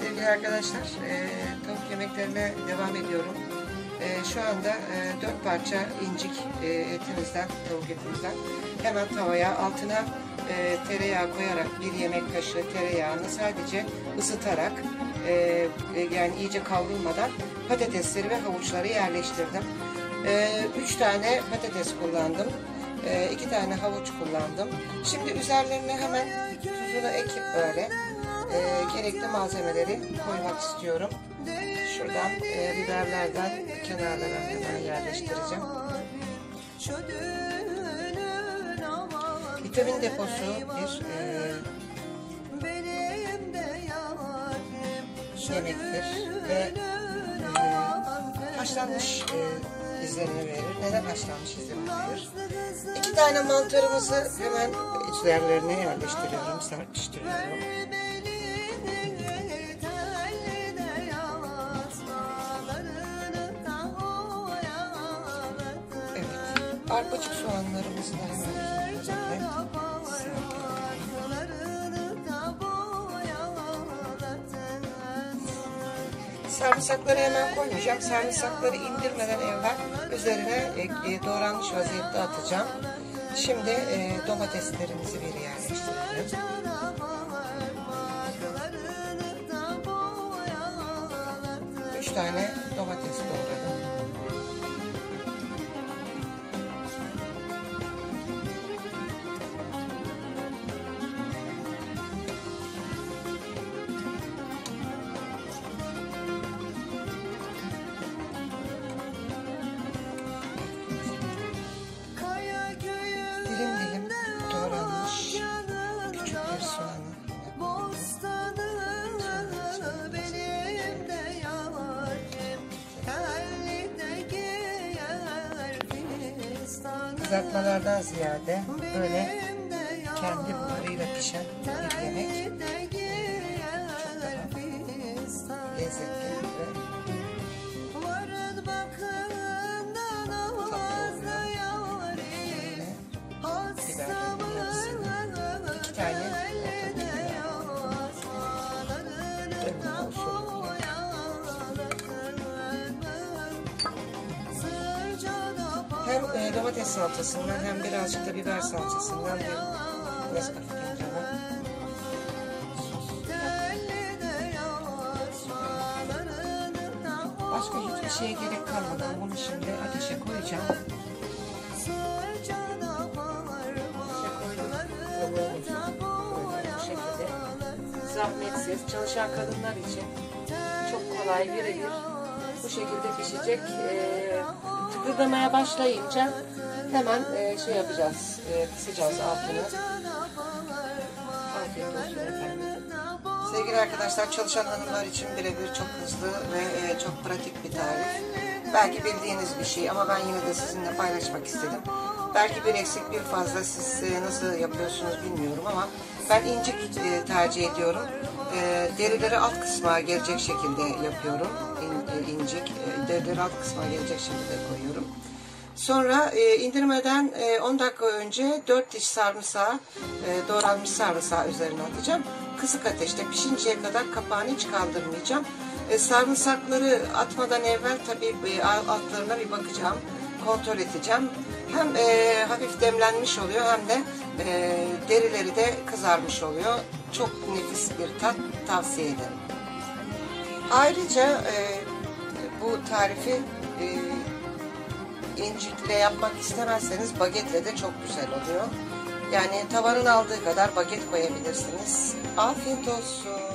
sevgili arkadaşlar. Ee, tavuk yemeklerine devam ediyorum. Ee, şu anda e, 4 parça incik e, etimizden, tavuk etimizden hemen tavaya altına e, tereyağı koyarak bir yemek kaşığı tereyağını sadece ısıtarak e, e, yani iyice kavrulmadan patatesleri ve havuçları yerleştirdim. 3 tane patates kullandım. 2 tane havuç kullandım. Şimdi üzerlerine hemen tuzunu ekip böyle e, gerekli malzemeleri koymak istiyorum. Şuradan e, biberlerden kenarlara hemen yerleştireceğim. Vitamin deposu bir e, yemektir ve e, haşlanmış e, izlenimi verir. Neden haşlanmış izlenimi verir? İki tane mantarımızı hemen üzerlerine yerleştiriyorum, serpiştiriyorum. Arpacık soğanlarımızı da hemen Sarımsakları hemen koymayacağım. Sarımsakları indirmeden evvel üzerine e, e, doğranmış vaziyette atacağım. Şimdi e, domateslerimizi bir yerleştirelim. Üç tane kızartmalardan ziyade böyle kendi buharıyla pişen bir yemek. Çok daha lezzetli Hem e, domates salçasından hem birazcık da biber salçasından bir Nescafe fincanı. Başka hiçbir şeye gerek kalmadan bunu şimdi ateşe koyacağım. Zahmetsiz. Çalışan kadınlar için çok kolay birebir bu şekilde pişecek. Ee, tıkırdamaya başlayınca hemen e, şey yapacağız, e, kısacağız altını. Sevgili arkadaşlar çalışan hanımlar için birebir çok hızlı ve e, çok pratik bir tarif. Belki bildiğiniz bir şey ama ben yine de sizinle paylaşmak istedim. Belki bir eksik bir fazla siz e, nasıl yapıyorsunuz bilmiyorum ama ben incik e, tercih ediyorum. E, derileri alt kısma gelecek şekilde yapıyorum. İn, e, incik. Derileri alt kısma gelecek şekilde koyuyorum. Sonra indirmeden e, 10 dakika önce 4 diş sarımsağı, doğranmış sarımsağı üzerine atacağım. Kısık ateşte pişinceye kadar kapağını hiç kaldırmayacağım. Sarımsakları atmadan evvel tabii altlarına bir bakacağım. Kontrol edeceğim. Hem hafif demlenmiş oluyor hem de e, derileri de kızarmış oluyor. Çok nefis bir tat tavsiye ederim. Ayrıca e, bu tarifi e, incikle yapmak istemezseniz bagetle de çok güzel oluyor. Yani tavanın aldığı kadar baget koyabilirsiniz. Afiyet olsun.